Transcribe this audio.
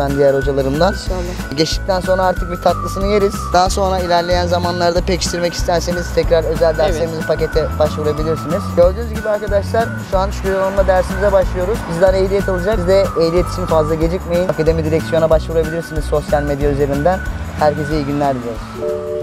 ben diğer hocalarımdan. İnşallah. Geçtikten sonra artık bir tatlısını yeriz. Daha sonra ilerleyen zamanlarda pekiştirmek isterseniz tekrar özel derslerimizin pakete başvurabilirsiniz. Gördüğünüz gibi arkadaşlar şu an şükür olma dersimize başlıyoruz. Bizden ehliyet alacak. Siz de ehliyet için fazla gecikmeyin. Akademi direksiyona başvurabilirsiniz sosyal medya üzerinden. Herkese iyi günler diliyoruz.